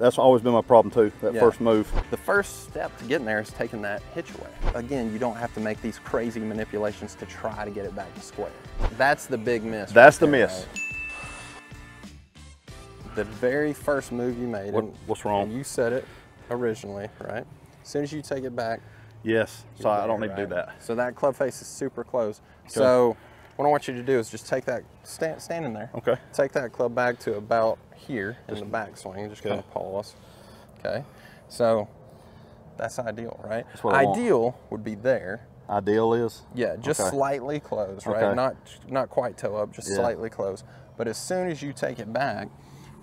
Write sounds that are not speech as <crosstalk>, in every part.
that's always been my problem too. That Yeah. first move. The first step to getting there is taking that hitch away. Again, you don't have to make these crazy manipulations to try to get it back to square. That's the big miss. That's right the there, miss. right? The very first move you made. What- and- what's wrong? you said it originally, right? As soon as you take it back, Yes. So I don't need to do that. So that club face is super close. So what I want you to do is just take that, stand, stand in there. Okay. Take that club back to about here in the backswing. Just kind Okay. of pause. Okay. So that's ideal, right? That's what I want. ideal would be there. Ideal is. Yeah, just Okay. slightly closed, right? Okay. Not not quite toe up, just Yeah. slightly closed. But as soon as you take it back,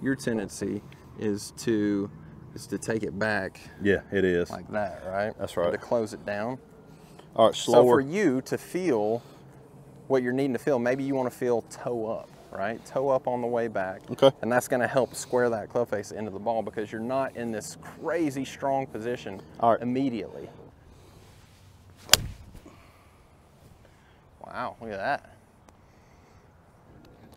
your tendency is to is to take it back Yeah, it is. like that, right? That's right. To close it down. All right, slower. So for you to feel what you're needing to feel, maybe you want to feel toe up, right? Toe up on the way back. Okay. And that's going to help square that club face into the ball because you're not in this crazy strong position All right. immediately. Wow, look at that.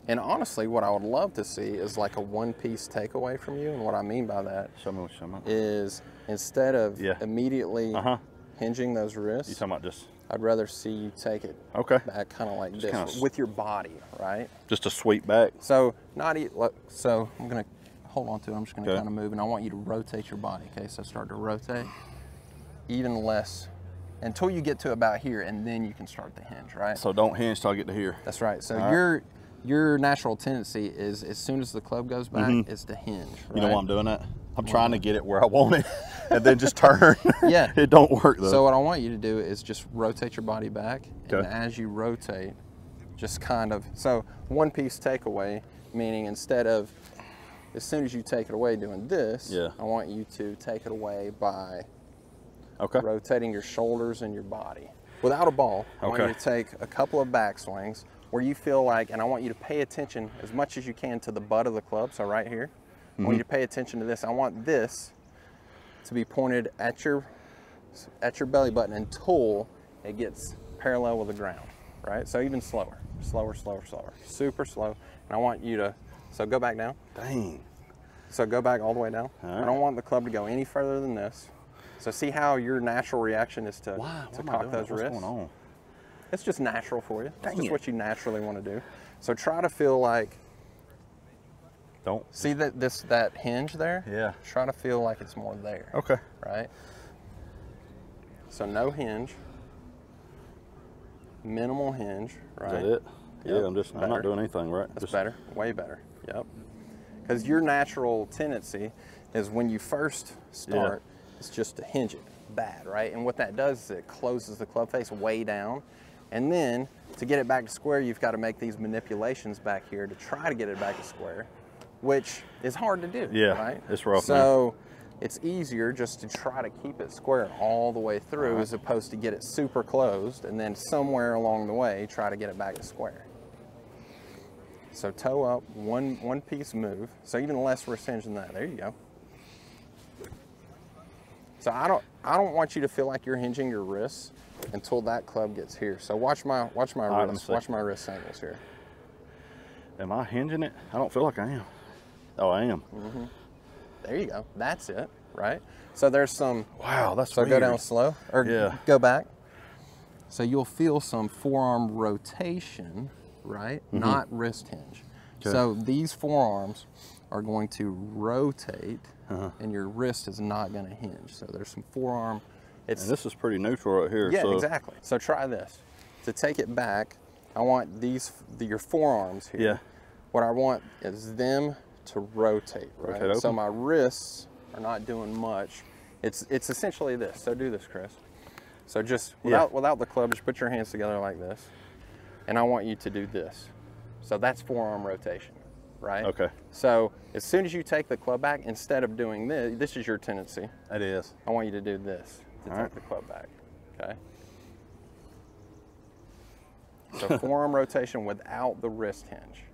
And honestly, what I would love to see is like a one-piece takeaway from you. And what I mean by that Show me what you're talking about. is instead of Yeah. immediately Uh-huh. hinging those wrists, You talking about just I'd rather see you take it okay, back kind of like this kinda with your body, right? just a sweep back. So not eat. look, So I'm gonna hold on to it. I'm just gonna Okay. kind of move, and I want you to rotate your body. Okay, so start to rotate even less until you get to about here, and then you can start the hinge, right? So don't hinge till I get to here. That's right. So All right. Your natural tendency is as soon as the club goes back, is to hinge. Mm-hmm. You know why I'm doing it? I'm trying to get it where I want it, <laughs> <laughs> and then just turn. <laughs> Yeah. it don't work though. So what I want you to do is just rotate your body back, and as you rotate, just kind of so one piece takeaway, meaning instead of as soon as you take it away doing this, Yeah. I want you to take it away by okay. rotating your shoulders and your body. Without a ball, I want you to take a couple of backswings where you feel like, and I want you to pay attention as much as you can to the butt of the club, so right here. I want you to Mm-hmm. pay attention to this. I want this to be pointed at your at your belly button until it gets parallel with the ground, right? So even slower, slower, slower, slower, super slow. And I want you to, so go back down. Dang. So go back all the way down. All I don't want the club to go any further than this. So see how your natural reaction is to, Why? to Why cock those? What's wrists. going on? It's just natural for you. Dang it's just it. what you naturally want to do. So try to feel like, Don't. see that this that hinge there? Yeah. Try to feel like it's more there, Okay. right? So no hinge, minimal hinge, Right. Is right? that it? Yep. Yeah. I'm just. I'm not doing anything right. That's just, better, way better. Yep. Because your natural tendency is when you first start, it's just to hinge it bad, right? And what that does is it closes the club face way down. And then to get it back to square, you've got to make these manipulations back here to try to get it back to square, which is hard to do. Yeah, right? it's rough, So it's easier just to try to keep it square all the way through Uh-huh. as opposed to get it super closed and then somewhere along the way try to get it back to square. So toe up, one one piece move. So even less wrist hinge than that. There you go. So I don't I don't want you to feel like you're hinging your wrists until that club gets here. So watch my watch my right, let me wrists. see. Watch my wrist angles here. Am I hinging it? I don't feel like I am. Oh, I am. There you go. That's it, right? So there's some Wow, that's So go down slow or Yeah. go back. So you'll feel some forearm rotation, right? Not wrist hinge. Okay. So these forearms are going to rotate Uh-huh. and your wrist is not going to hinge. So there's some forearm. It's And this is pretty neutral right here. yeah, so exactly. So try this. To take it back, I want these the, your forearms here. Yeah. What I want is them to rotate. Right. Rotate So my wrists are not doing much. It's it's essentially this. So do this, Chris. So just Yeah. without without the club, just put your hands together like this, and I want you to do this. So that's forearm rotation, right? Okay. So as soon as you take the club back, instead of doing this, this is your tendency. It is. I want you to do this to All take right. the club back. Okay. <laughs> So forearm rotation without the wrist hinge.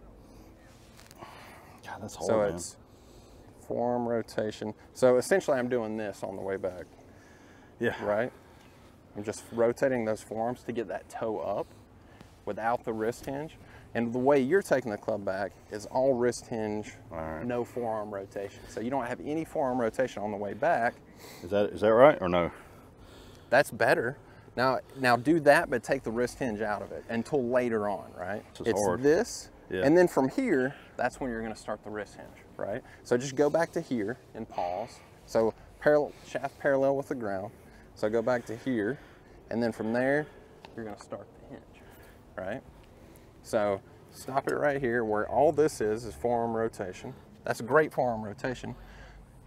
God, that's hard, So man. it's forearm rotation. So essentially, I'm doing this on the way back, yeah. right? I'm just rotating those forearms to get that toe up without the wrist hinge. And the way you're taking the club back is all wrist hinge, All right. no forearm rotation. So you don't have any forearm rotation on the way back. Is that is that right or no? That's better. Now, now do that, but take the wrist hinge out of it until later on, right? It's hard. this, Yeah. and then from here, that's when you're going to start the wrist hinge, right? So just go back to here and pause. So parallel shaft parallel with the ground. So go back to here, and then from there, you're going to start the hinge, right? So stop it right here, where all this is is forearm rotation. That's a great forearm rotation.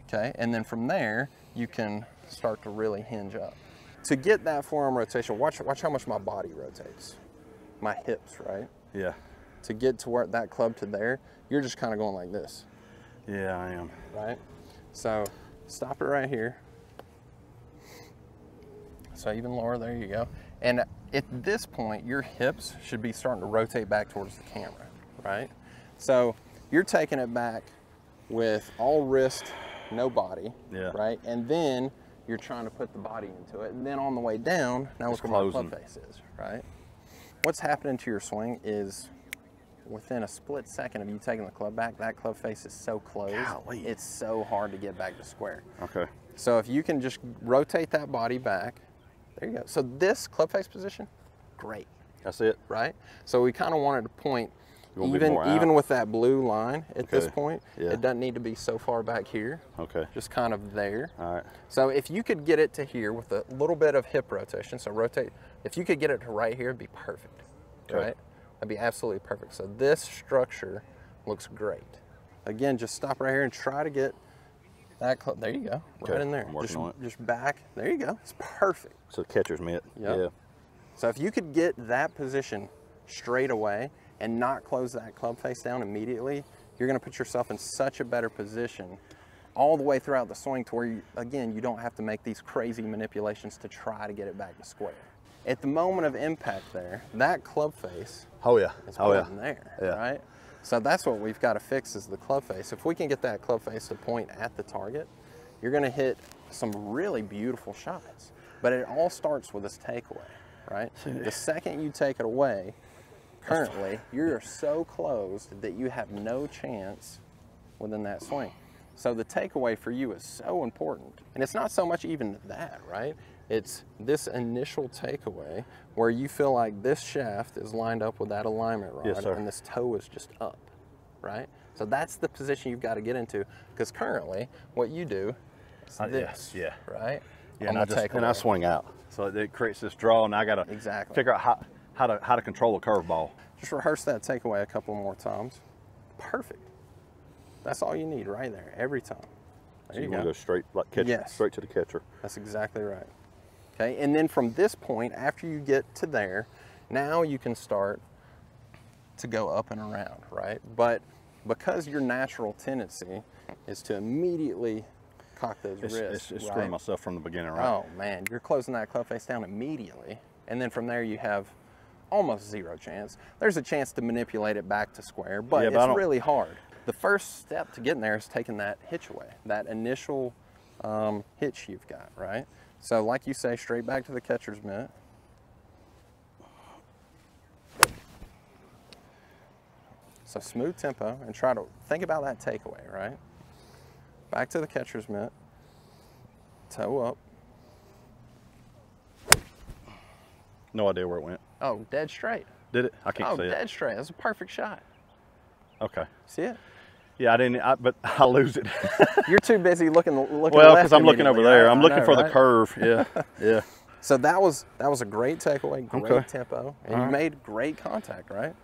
Okay, and then from there, you can start to really hinge up. To get that forearm rotation, watch, watch how much my body rotates. My hips, right? Yeah. To get to where that club to there, you're just kind of going like this, Yeah, I am. right? So stop it right here. So even lower, there you go. And at this point, your hips should be starting to rotate back towards the camera, right? So you're taking it back with all wrist, no body, Yeah. right? And then you're trying to put the body into it. And then on the way down, now It's look where my closing. club face is, right? What's happening to your swing is within a split second of you taking the club back, that club face is so closed, Golly. it's so hard to get back to square. Okay. So if you can just rotate that body back, there you go. So this club face position, great, That's it. right? So we kind of wanted to point, You want me even even with that blue line at this point, Yeah. it doesn't need to be so far back here, Okay. just kind of there. All right. So if you could get it to here with a little bit of hip rotation, so rotate, if you could get it to right here, it'd be perfect, Okay. right? That'd be absolutely perfect. So this structure looks great. Again, just stop right here and try to get that, cl- there you go, okay. right in there. I'm working just, on it. just back, there you go, it's perfect. So catcher's mitt. Yep. Yeah. So if you could get that position straight away and not close that club face down immediately, you're gonna put yourself in such a better position all the way throughout the swing to where, you, again, you don't have to make these crazy manipulations to try to get it back to square. At the moment of impact there, that club face Oh yeah. is Oh yeah. there, Yeah. right? So that's what we've got to fix is the club face. If we can get that club face to point at the target, you're going to hit some really beautiful shots. But it all starts with this takeaway, right? The second you take it away, currently, you're so closed that you have no chance within that swing. So the takeaway for you is so important. And it's not so much even that, right? It's this initial takeaway where you feel like this shaft is lined up with that alignment rod Yes, and this toe is just up, right? So that's the position you've got to get into because currently what you do is Uh, yeah, this, yeah. right? Yeah, and I just and I swing out, so it creates this draw, and I gotta Exactly. figure out how how to how to control a curveball. Just rehearse that takeaway a couple more times. Perfect. That's all you need right there, every time. There So you, you want go. to go straight like catch Yes. straight to the catcher. That's exactly right. Okay, and then from this point, after you get to there, now you can start to go up and around, right? But because your natural tendency is to immediately cock those It's, wrists, it's, it's right? screwing myself from the beginning, right? Oh man, you're closing that club face down immediately, and then from there you have almost zero chance. There's a chance to manipulate it back to square, but Yeah, but it's really hard. The first step to getting there is taking that hitch away, that initial um, hitch you've got, right? So, like you say, straight back to the catcher's mitt. So smooth tempo and try to think about that takeaway, right? Back to the catcher's mitt, toe up. No idea where it went. Oh, dead straight. Did it? I can't Oh, see dead it. straight. That's a perfect shot. Okay. See it? Yeah, I didn't. I, but <laughs> I lose it. <laughs> You're too busy looking looking. well, because I'm looking over there. right? I'm I looking know, for the curve. Yeah. <laughs> Yeah. So that was that was a great takeaway, great Okay. tempo, and All you right. made great contact, right?